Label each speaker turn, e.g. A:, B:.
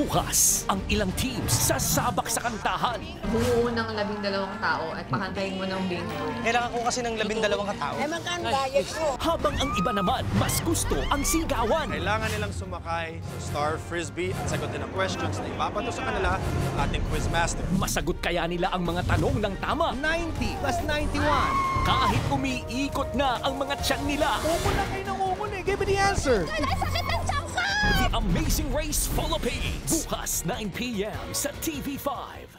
A: Bukas, ang ilang teams sasabak sa kantahan.
B: Bumuo ng labing dalawang tao at pakantayin mo ng bingo.
C: Kailangan ko kasi ng labindalawang katao.
D: Eh, magkanda, yes po.
A: Habang ang iba naman, mas gusto ang sigawan.
E: Kailangan nilang sumakay sa Star Frisbee at sagutin ang questions na ipapato sa kanila ng ating quizmaster.
A: Masagot kaya nila ang mga tanong ng tama
F: 90 plus 91.
A: kahit umiikot na ang mga tiyan nila.
F: Umon na kayo ng umon eh. Give me the answer.
A: The Amazing Race Philippines. Bukas 9 p.m. sa TV5.